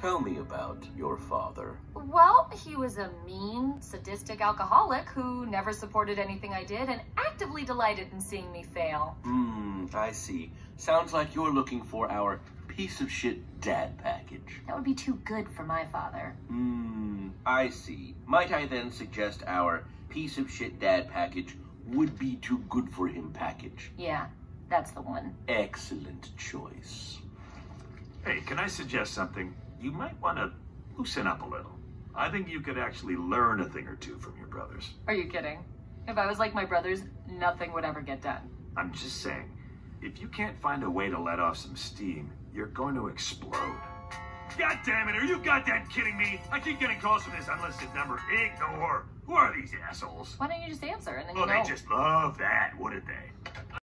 Tell me about your father. Well, he was a mean, sadistic alcoholic who never supported anything I did and actively delighted in seeing me fail. Hmm, I see. Sounds like you're looking for our piece of shit dad package. That would be too good for my father. Hmm, I see. Might I then suggest our piece of shit dad package would be too good for him package? Yeah, that's the one. Excellent choice. Hey, can I suggest something? You might want to loosen up a little. I think you could actually learn a thing or two from your brothers. Are you kidding? If I was like my brothers, nothing would ever get done. I'm just saying, if you can't find a way to let off some steam, you're going to explode. God damn it, are you goddamn kidding me? I keep getting calls from this unlisted number. Ignore. Who are these assholes? Why don't you just answer and then you Oh, they just love that, they?